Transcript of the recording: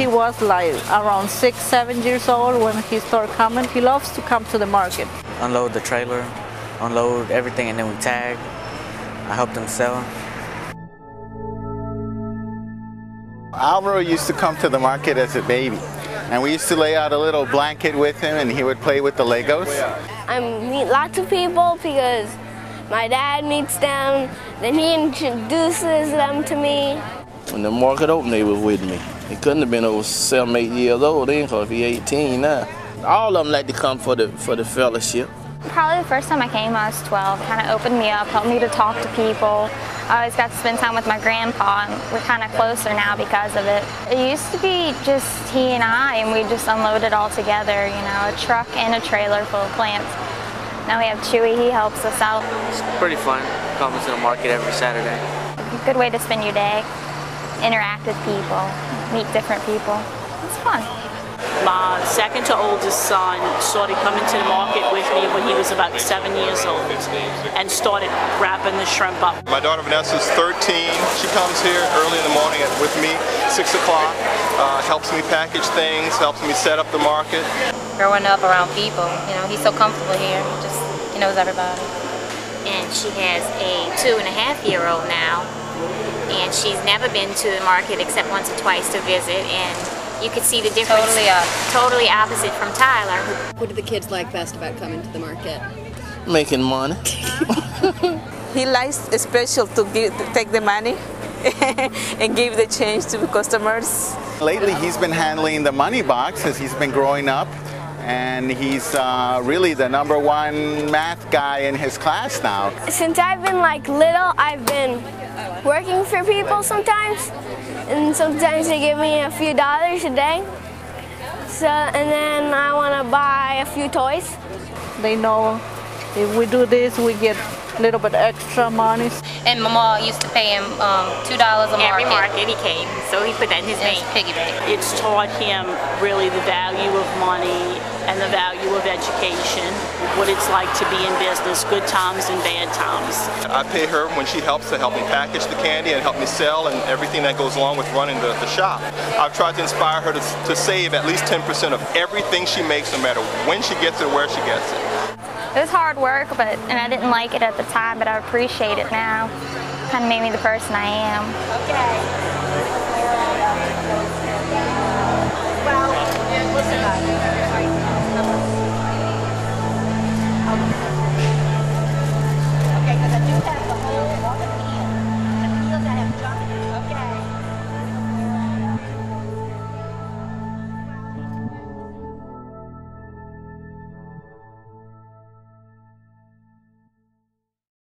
He was like around six, seven years old when he started coming. He loves to come to the market. Unload the trailer, unload everything, and then we tag. I help them sell. Alvaro used to come to the market as a baby. And we used to lay out a little blanket with him and he would play with the Legos. I meet lots of people because my dad meets them, then he introduces them to me. When the market opened, they was with me. He couldn't have been over seven, eight years old then, because he 18 now. All of them like to come for the for the fellowship. Probably the first time I came, I was 12. Kind of opened me up, helped me to talk to people. I always got to spend time with my grandpa, and we're kind of closer now because of it. It used to be just he and I, and we just unloaded all together, you know, a truck and a trailer full of plants. Now we have Chewy, he helps us out. It's pretty fun coming to the market every Saturday. Good way to spend your day, interact with people, meet different people. It's fun. My second to oldest son started coming to the market with me when he was about seven years old and started wrapping the shrimp up. My daughter Vanessa is 13. She comes here early in the morning with me, 6 o'clock, uh, helps me package things, helps me set up the market. Growing up around people, you know, he's so comfortable here. He just, he knows everybody. And she has a two and a half year old now. And she's never been to the market except once or twice to visit. And you could see the difference. Totally opposite. Totally opposite from Tyler. What do the kids like best about coming to the market? Making money. He likes special to give, to take the money and give the change to the customers. Lately, he's been handling the money box as he's been growing up. And he's uh, really the number one math guy in his class now. Since I've been like little, I've been working for people sometimes. And sometimes they give me a few dollars a day. So, and then I want to buy a few toys. They know if we do this, we get a little bit extra money. And Mama used to pay him um, $2 a market. Every market he came, so he put that in his It's name. piggy bank. It's taught him really the value of money and the value of education, what it's like to be in business, good times and bad times. I pay her when she helps to help me package the candy and help me sell and everything that goes along with running the, the shop. I've tried to inspire her to, to save at least 10% of everything she makes, no matter when she gets it or where she gets it. It was hard work, but and I didn't like it at the time, but I appreciate it now. Kind of made me the person I am. Okay.